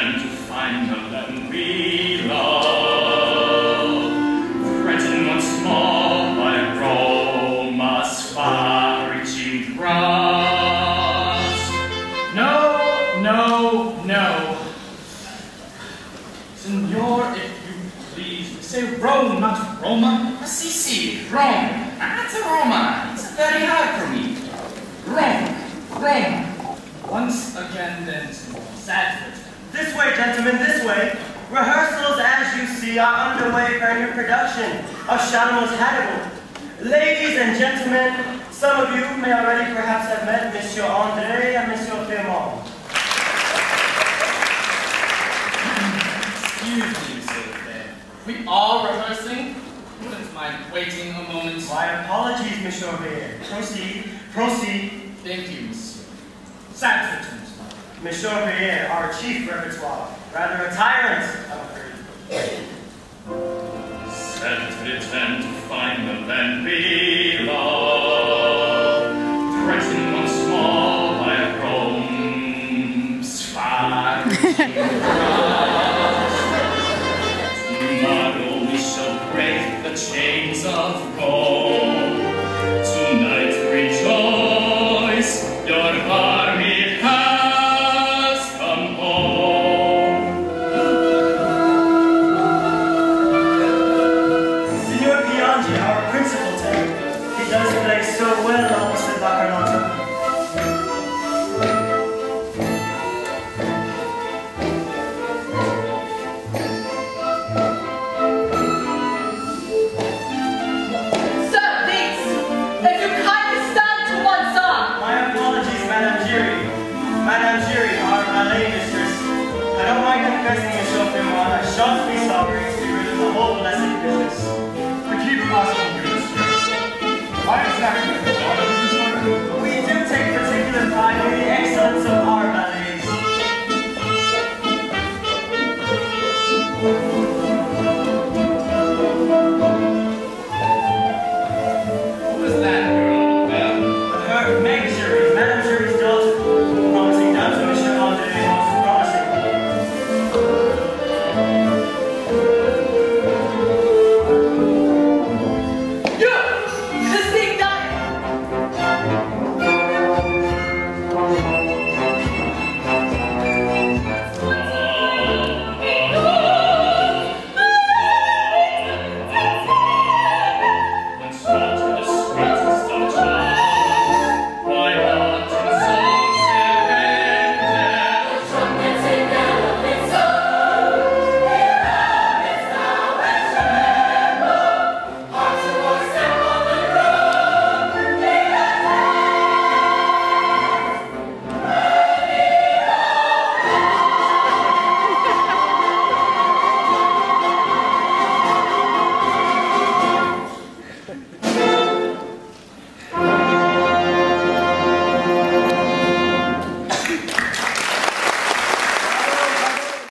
and to find the land we love. Threatened once more by a Roma's far-reaching cross. No, no, no. Signor, if you please, say Rome, not Roma. Assisi, Rome. That's a Roma. It's very hard for me. Rome, Rome. Once again, then, sadly. This way, gentlemen, this way. Rehearsals, as you see, are underway for a new production of Chalumeau's Hannibal. Ladies and gentlemen, some of you may already perhaps have met Monsieur André and Monsieur Clément. Excuse me, Lefebvre. We are rehearsing. Wouldn't mind waiting a moment. My apologies, Monsieur Reyer. Proceed, proceed. Thank you, Monsieur. Sadford to Monsieur. Monsieur our chief répétiteur. Rather a tyrant, I'm afraid. Set return to find the land below, threatened once more by a Rome's fire. To one side. My apologies, Madame Giry. Madame Giry, our ballet mistress. I don't mind confessing, I shan't be sorry to be rid the whole blessed business.